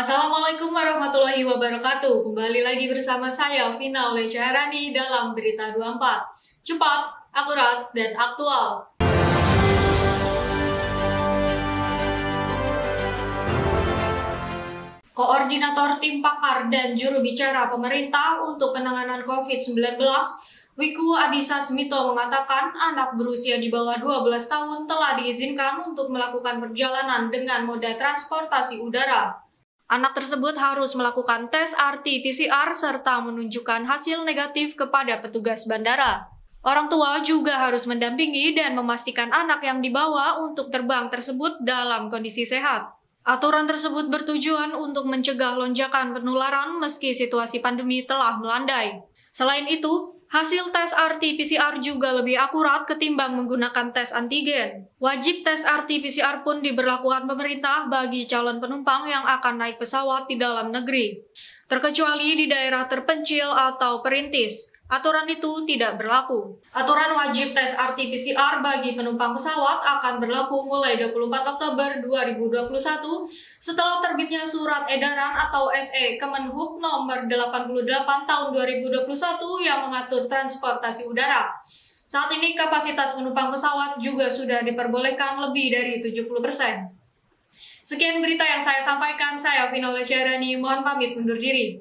Assalamualaikum warahmatullahi wabarakatuh. Kembali lagi bersama saya Vina Lecaharani dalam Berita 24. Cepat, akurat, dan aktual. Koordinator Tim Pakar dan Juru Bicara Pemerintah untuk Penanganan COVID-19 Wiku Adhisa Smito mengatakan anak berusia di bawah 12 tahun telah diizinkan untuk melakukan perjalanan dengan moda transportasi udara. Anak tersebut harus melakukan tes RT-PCR serta menunjukkan hasil negatif kepada petugas bandara. Orang tua juga harus mendampingi dan memastikan anak yang dibawa untuk terbang tersebut dalam kondisi sehat. Aturan tersebut bertujuan untuk mencegah lonjakan penularan meski situasi pandemi telah melandai. Selain itu, Hasil tes RT-PCR juga lebih akurat ketimbang menggunakan tes antigen. Wajib tes RT-PCR pun diberlakukan pemerintah bagi calon penumpang yang akan naik pesawat di dalam negeri terkecuali di daerah terpencil atau perintis. Aturan itu tidak berlaku. Aturan wajib tes RT-PCR bagi penumpang pesawat akan berlaku mulai 24 Oktober 2021 setelah terbitnya surat edaran atau SE Kemenhub nomor 88 tahun 2021 yang mengatur transportasi udara. Saat ini kapasitas penumpang pesawat juga sudah diperbolehkan lebih dari 70 persen. Sekian berita yang saya sampaikan, saya Vinola Lesyarani, mohon pamit undur diri.